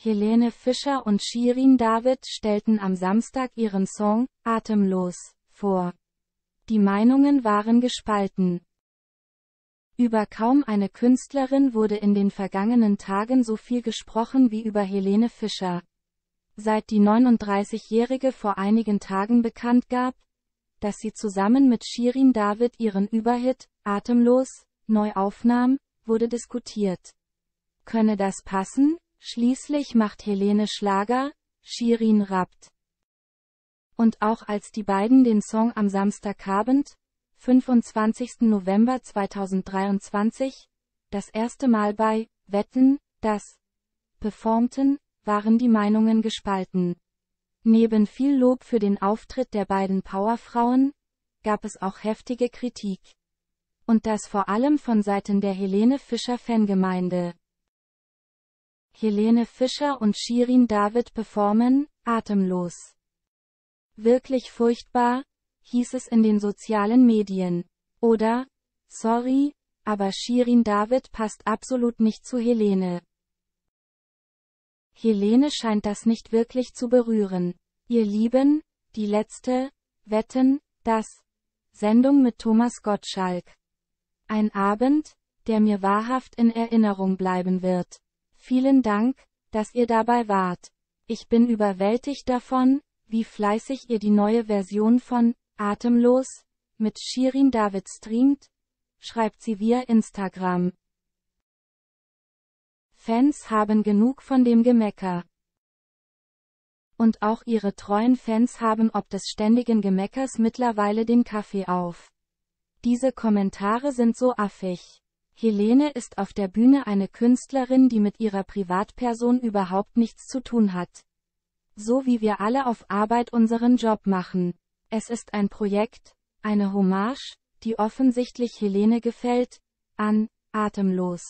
Helene Fischer und Shirin David stellten am Samstag ihren Song Atemlos vor. Die Meinungen waren gespalten. Über kaum eine Künstlerin wurde in den vergangenen Tagen so viel gesprochen wie über Helene Fischer. Seit die 39-Jährige vor einigen Tagen bekannt gab, dass sie zusammen mit Shirin David ihren Überhit, Atemlos, neu aufnahm, wurde diskutiert. Könne das passen? Schließlich macht Helene Schlager, Shirin rappt. Und auch als die beiden den Song am Samstagabend, 25. November 2023, das erste Mal bei Wetten, das performten, waren die Meinungen gespalten. Neben viel Lob für den Auftritt der beiden Powerfrauen, gab es auch heftige Kritik. Und das vor allem von Seiten der Helene Fischer Fangemeinde. Helene Fischer und Shirin David performen, atemlos. Wirklich furchtbar, hieß es in den sozialen Medien. Oder, sorry, aber Shirin David passt absolut nicht zu Helene. Helene scheint das nicht wirklich zu berühren. Ihr Lieben, die letzte, Wetten, das, Sendung mit Thomas Gottschalk. Ein Abend, der mir wahrhaft in Erinnerung bleiben wird. Vielen Dank, dass ihr dabei wart. Ich bin überwältigt davon, wie fleißig ihr die neue Version von Atemlos mit Shirin David streamt, schreibt sie via Instagram. Fans haben genug von dem Gemecker. Und auch ihre treuen Fans haben ob des ständigen Gemeckers mittlerweile den Kaffee auf. Diese Kommentare sind so affig. Helene ist auf der Bühne eine Künstlerin, die mit ihrer Privatperson überhaupt nichts zu tun hat. So wie wir alle auf Arbeit unseren Job machen. Es ist ein Projekt, eine Hommage, die offensichtlich Helene gefällt, an, atemlos.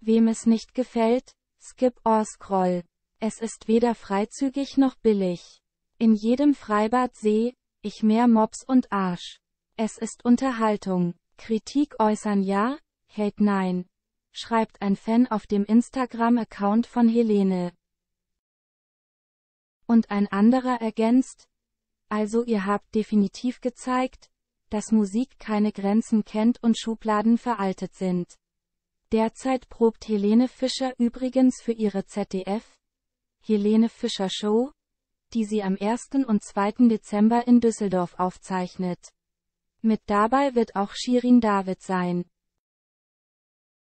Wem es nicht gefällt, skip or scroll. Es ist weder freizügig noch billig. In jedem Freibad seh, ich mehr Mops und Arsch. Es ist Unterhaltung. Kritik äußern ja, Hate nein, schreibt ein Fan auf dem Instagram-Account von Helene. Und ein anderer ergänzt, also ihr habt definitiv gezeigt, dass Musik keine Grenzen kennt und Schubladen veraltet sind. Derzeit probt Helene Fischer übrigens für ihre ZDF, Helene Fischer Show, die sie am 1. und 2. Dezember in Düsseldorf aufzeichnet. Mit dabei wird auch Shirin David sein.